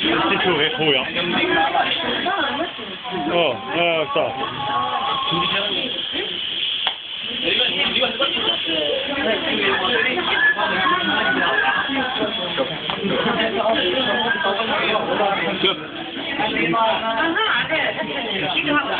一出来后仰。哦，那啥。行。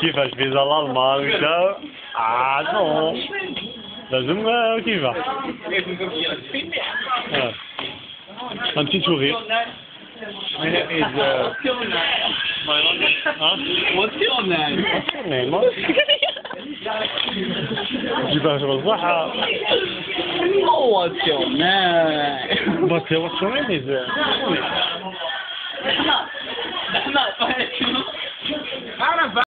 écran. كيفاش فيزا الالمان وكذا اه نو لازم آه، كيفاش اه فهمتي تشوفي My name is, uh, ها what's your name? نيمار جيبها بالصحة Oh, what's your name? But uh, what's